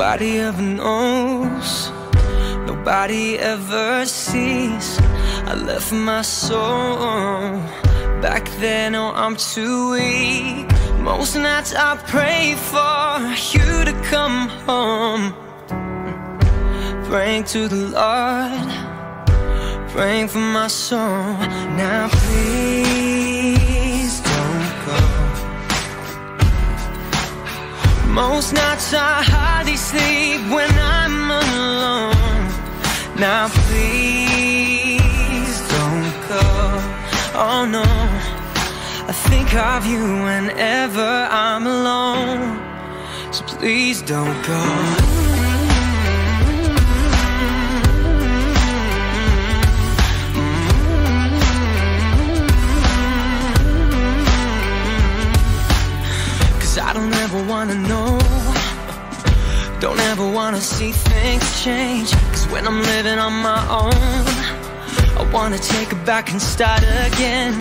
Nobody ever knows. Nobody ever sees. I left my soul Back then, oh, I'm too weak. Most nights I pray for you to come home. Praying to the Lord. Praying for my soul. Now please. Most nights I hardly sleep when I'm alone. Now please don't go. Oh no, I think of you whenever I'm alone. So please don't go. Don't ever wanna see things change. Cause when I'm living on my own I wanna take it back and start again.